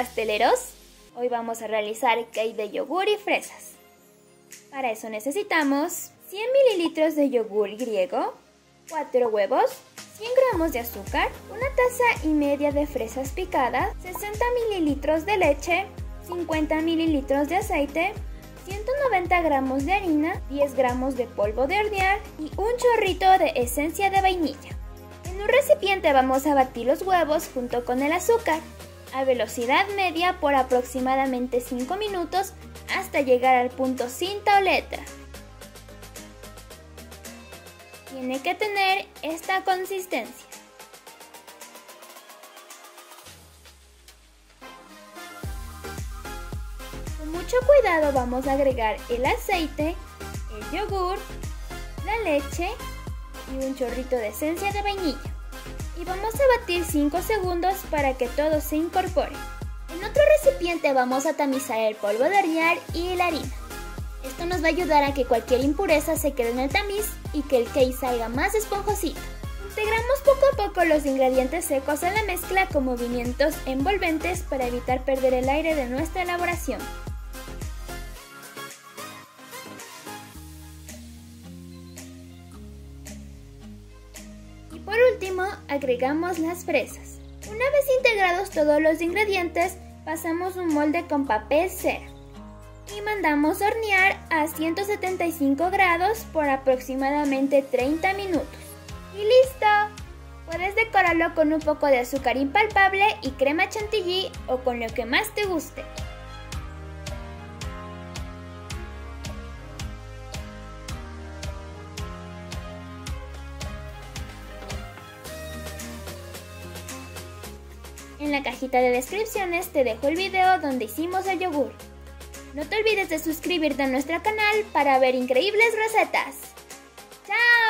pasteleros! Hoy vamos a realizar cake de yogur y fresas. Para eso necesitamos 100 mililitros de yogur griego, 4 huevos, 100 gramos de azúcar, una taza y media de fresas picadas, 60 mililitros de leche, 50 mililitros de aceite, 190 gramos de harina, 10 gramos de polvo de hornear y un chorrito de esencia de vainilla. En un recipiente vamos a batir los huevos junto con el azúcar a velocidad media por aproximadamente 5 minutos hasta llegar al punto cinta o letra. Tiene que tener esta consistencia. Con mucho cuidado vamos a agregar el aceite, el yogur, la leche y un chorrito de esencia de vainilla. Y vamos a batir 5 segundos para que todo se incorpore. En otro recipiente vamos a tamizar el polvo de hornear y la harina. Esto nos va a ayudar a que cualquier impureza se quede en el tamiz y que el cake salga más esponjosito. Integramos poco a poco los ingredientes secos en la mezcla con movimientos envolventes para evitar perder el aire de nuestra elaboración. Último, agregamos las fresas. Una vez integrados todos los ingredientes, pasamos un molde con papel cera y mandamos hornear a 175 grados por aproximadamente 30 minutos. ¡Y listo! Puedes decorarlo con un poco de azúcar impalpable y crema chantilly o con lo que más te guste. En la cajita de descripciones te dejo el video donde hicimos el yogur. No te olvides de suscribirte a nuestro canal para ver increíbles recetas. ¡Chao!